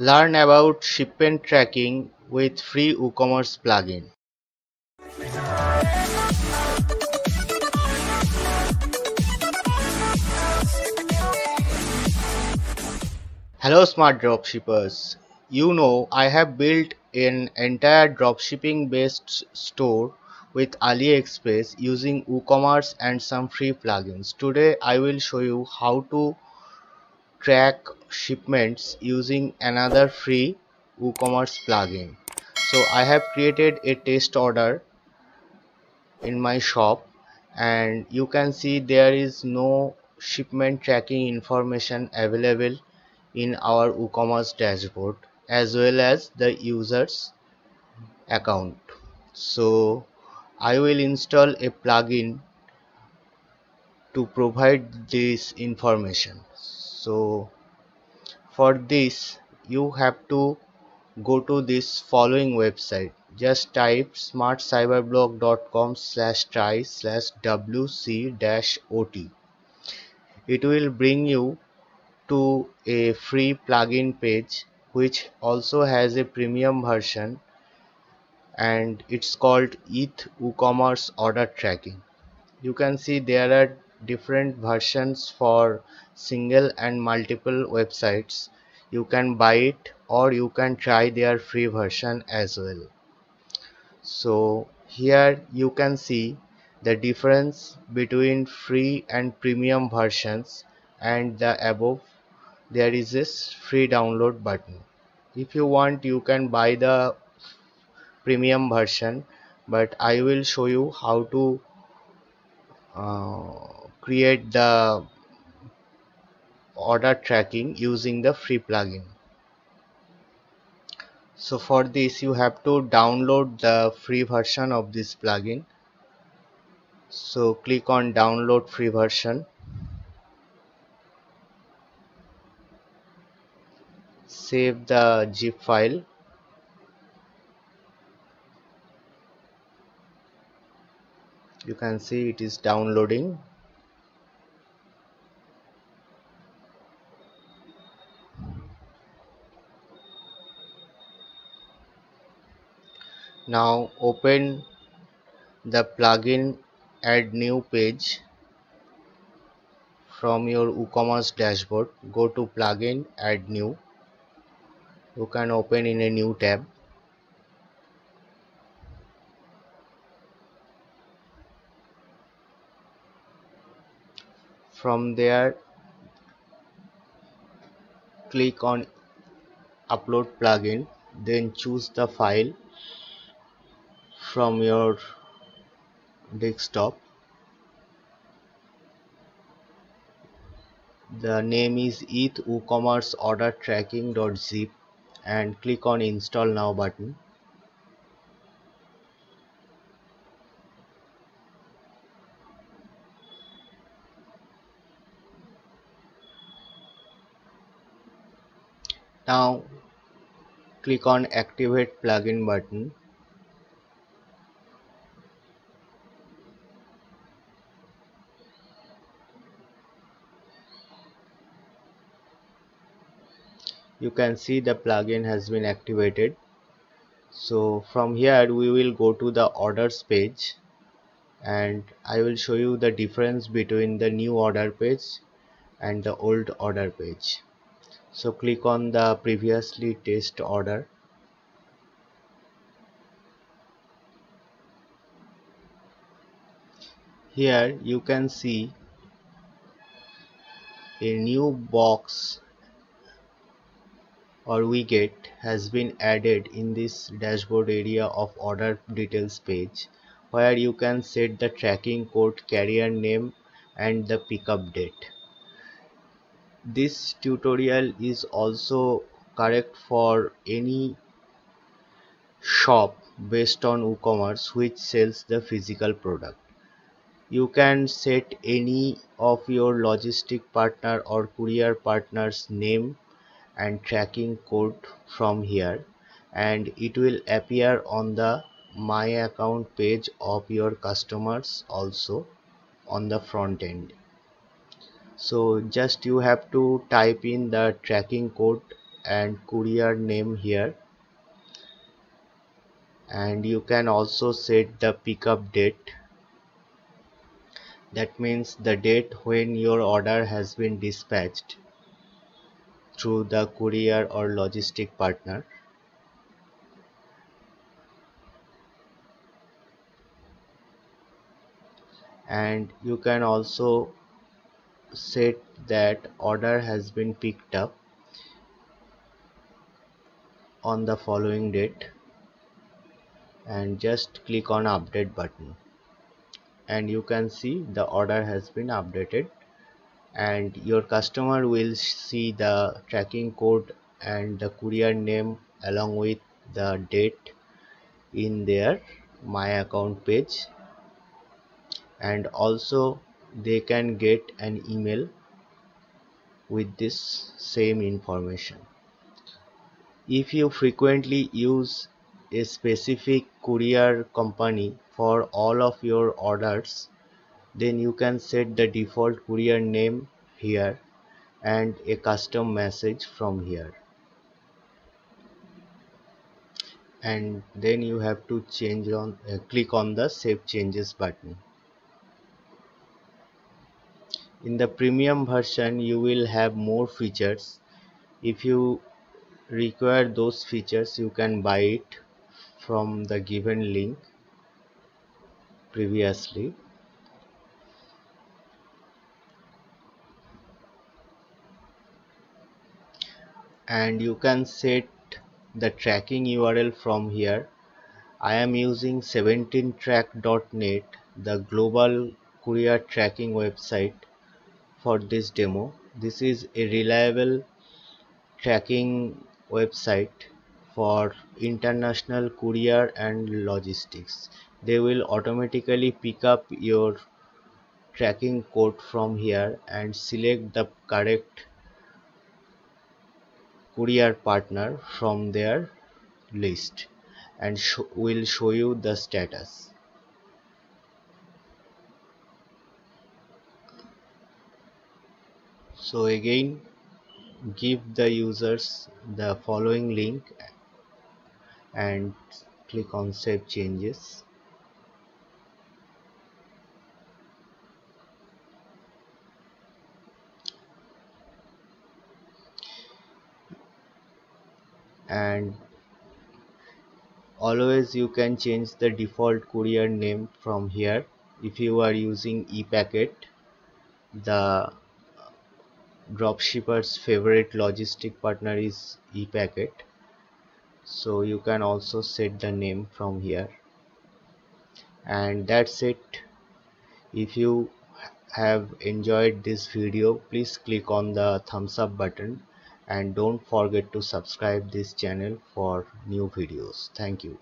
Learn about shipment tracking with free WooCommerce plugin. Hello smart dropshippers. You know I have built an entire dropshipping based store with AliExpress using WooCommerce and some free plugins. Today I will show you how to track shipments using another free WooCommerce plugin. So I have created a test order in my shop and you can see there is no shipment tracking information available in our WooCommerce dashboard as well as the user's account. So I will install a plugin to provide this information so for this you have to go to this following website. Just type smartcyberblog.com slash try slash wc dash ot it will bring you to a free plugin page which also has a premium version and it's called ETH WooCommerce order tracking. You can see there are different versions for single and multiple websites. You can buy it or you can try their free version as well. So here you can see the difference between free and premium versions and the above. There is this free download button. If you want you can buy the premium version but I will show you how to uh, create the order tracking using the free plugin. So for this you have to download the free version of this plugin. So click on download free version. Save the zip file. You can see it is downloading now open the plugin add new page from your WooCommerce dashboard. Go to plugin add new. You can open in a new tab. From there click on upload plugin then choose the file from your desktop. The name is eth woocommerce order tracking.zip and click on install now button. Now click on activate plugin button you can see the plugin has been activated. So from here we will go to the orders page and I will show you the difference between the new order page and the old order page. So click on the previously test order. Here you can see a new box or widget has been added in this dashboard area of order details page where you can set the tracking code carrier name and the pickup date. This tutorial is also correct for any shop based on WooCommerce which sells the physical product. You can set any of your logistic partner or courier partners name and tracking code from here and it will appear on the my account page of your customers also on the front end. So just you have to type in the tracking code and courier name here. And you can also set the pickup date. That means the date when your order has been dispatched through the courier or logistic partner. And you can also set that order has been picked up on the following date. And just click on update button. And you can see the order has been updated and your customer will see the tracking code and the courier name along with the date in their my account page. And also they can get an email with this same information. If you frequently use a specific courier company for all of your orders then you can set the default courier name here and a custom message from here. And then you have to change on uh, click on the save changes button. In the premium version you will have more features. If you require those features you can buy it from the given link previously and you can set the tracking URL from here. I am using 17track.net the global courier tracking website for this demo. This is a reliable tracking website for international courier and logistics. They will automatically pick up your tracking code from here and select the correct courier partner from their list and sh will show you the status. So again give the users the following link and click on save changes and always you can change the default courier name from here. If you are using ePacket the dropshipper's favorite logistic partner is ePacket. So you can also set the name from here. And that's it. If you have enjoyed this video please click on the thumbs up button and don't forget to subscribe this channel for new videos. Thank you